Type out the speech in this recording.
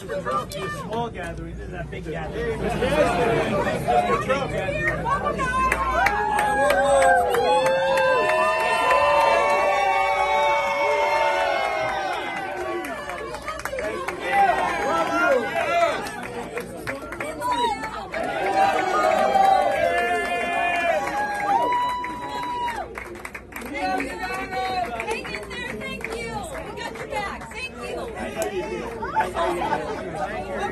Mr. Trump, you small gathering, this is that big gathering. Hang in there, thank you. We got your back, thank you.